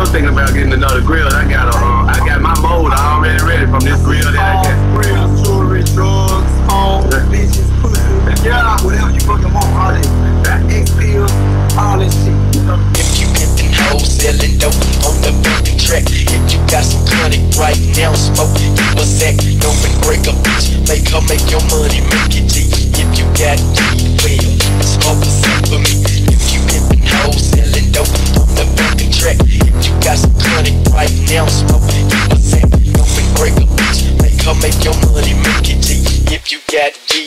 was thinking about getting another grill. I got a, uh, I got my mold already ready from this grill that I got. Real jewelry, drugs, home, bitches, pussy. Yeah, whatever you fucking want, all that. That X pills, all that shit. If you pimpin' hoes, selling dope on the fucking track. If you got some chronic right now, smoke, give a sack. Don't make break a bitch. Make her make your money, make some right now, give a sack. Don't make break a bitch. Make her make your money, make it G. If you got weed,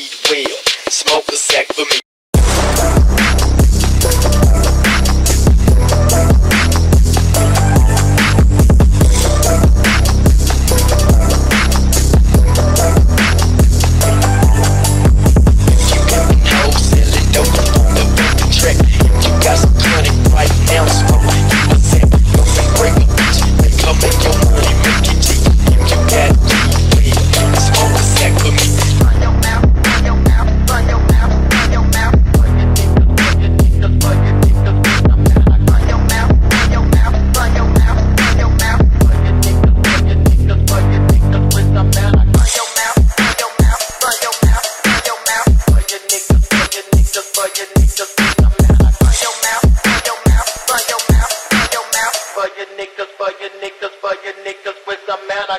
niggas, for your niggas with some man I